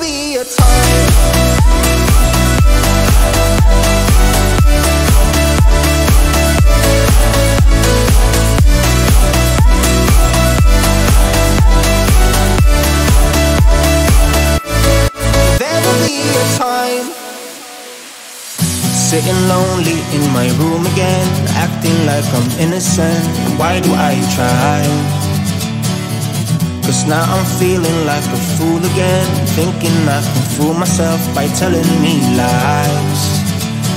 Be a time. There will be a time. Sitting lonely in my room again, acting like I'm innocent. Why do I try? Cause now I'm feeling like a fool again, thinking I can fool myself by telling me lies.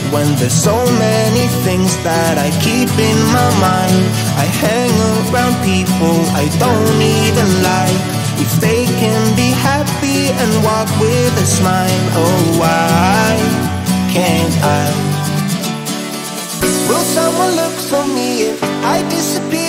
When there's so many things that I keep in my mind, I hang around people I don't even like. If they can be happy and walk with a smile, oh why can't I? Will someone look for me if I disappear?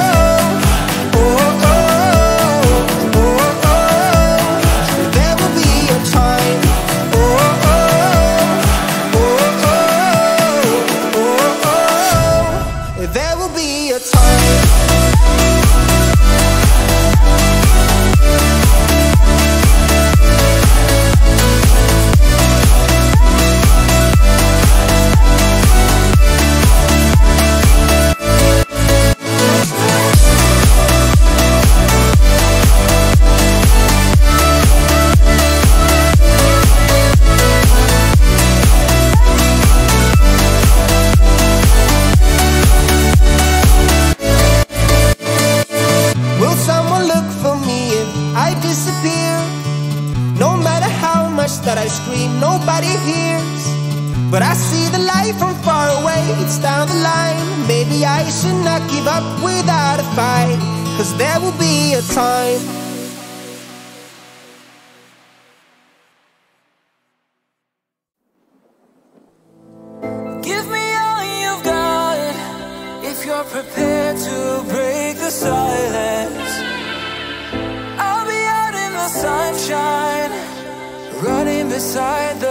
But I see the light from far away, it's down the line. Maybe I should not give up without a fight. Cause there will be a time. Give me all you've got if you're prepared to break the silence. I'll be out in the sunshine, running beside the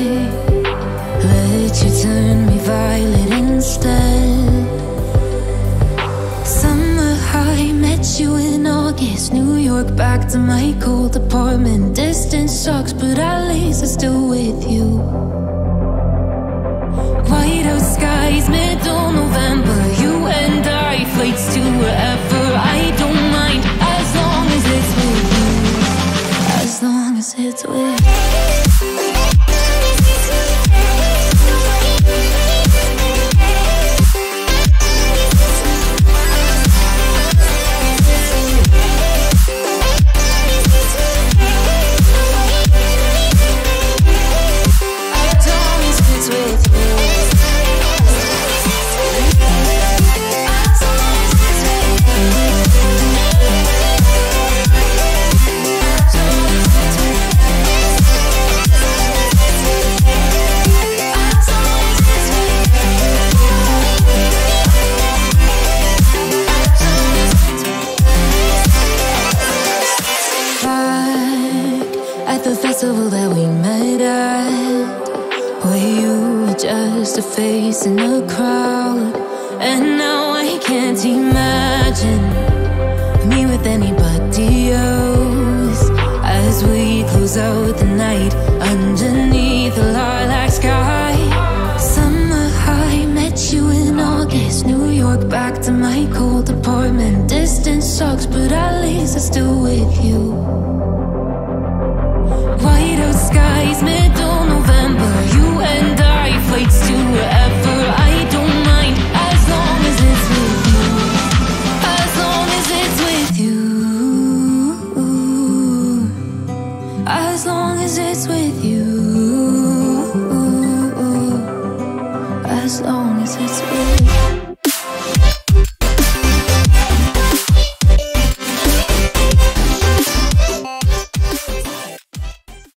August. New York, back to my cold apartment. Distance sucks, but at least I'm still with you. White out skies, middle November. You and I, flights to wherever. I don't mind as long as it's with you. As long as it's with you. Can't imagine me with anybody else as we close out the night underneath the lilac sky. Summer high, met you in August, New York, back to my cold apartment. Distance sucks, but at least I'm still with you. As long as it's with you. As long